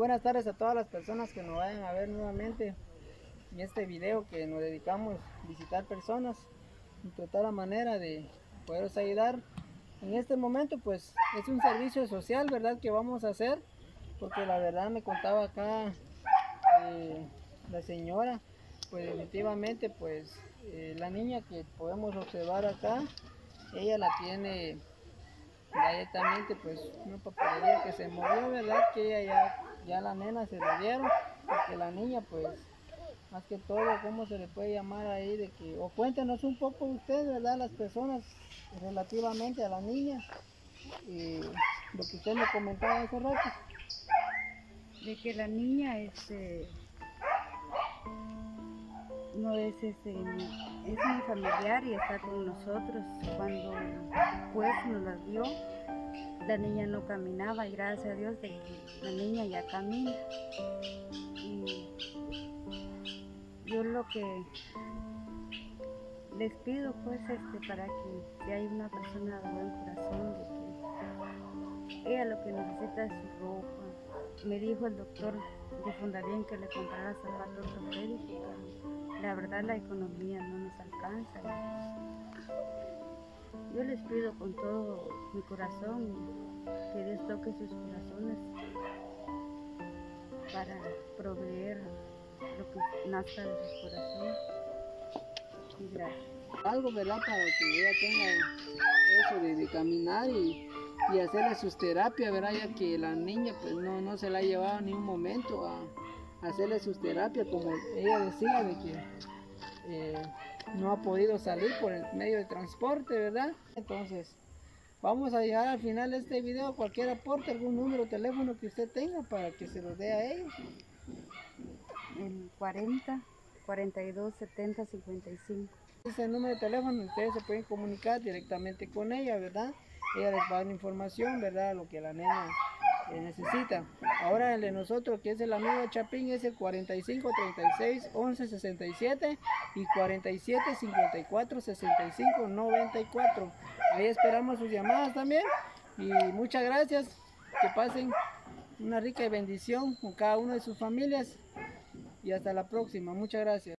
buenas tardes a todas las personas que nos vayan a ver nuevamente en este video que nos dedicamos a visitar personas y tratar la manera de poderlos ayudar. En este momento pues es un servicio social, ¿verdad? Que vamos a hacer porque la verdad me contaba acá eh, la señora, pues definitivamente pues eh, la niña que podemos observar acá, ella la tiene directamente pues una papelería que se movió, ¿verdad? Que ella ya, ya la nena se la dieron, porque la niña pues más que todo, ¿cómo se le puede llamar ahí? de que O cuéntenos un poco ustedes, ¿verdad? Las personas relativamente a la niña, y lo que usted me comentaba hace rato. De que la niña este, no es este, es mi familiar y está con nosotros. Cuando pues nos la dio, la niña no caminaba y gracias a Dios de que la niña ya camina. Y yo lo que les pido pues este para que si hay una persona de buen corazón de que ella lo que necesita es su ropa. Me dijo el doctor de Fundarien que le comprara zapatos ortopédicos. La verdad la economía no nos alcanza. Yo les pido con todo mi corazón que Dios toque sus corazones para proveer lo que nazca de su corazón. Y gracias. Algo, ¿verdad? Para que ella tenga eso de, caminar y, y, hacerle sus terapias, ¿verdad? Ya que la niña pues no, no se la ha llevado ni un momento a, a hacerle sus terapias, como ella decía, de que eh, no ha podido salir por el medio de transporte, ¿verdad? Entonces, vamos a llegar al final de este video, cualquier aporte, algún número teléfono que usted tenga para que se lo dé a ellos. El 40 42 70 55. Ese número de teléfono, ustedes se pueden comunicar directamente con ella, ¿verdad? Ella les va a dar información, ¿verdad? Lo que la nena eh, necesita. Ahora el de nosotros, que es el amigo Chapín, es el 45 36 11 67 y 47 54 65 94. Ahí esperamos sus llamadas también. Y muchas gracias. Que pasen una rica bendición con cada una de sus familias. Y hasta la próxima. Muchas gracias.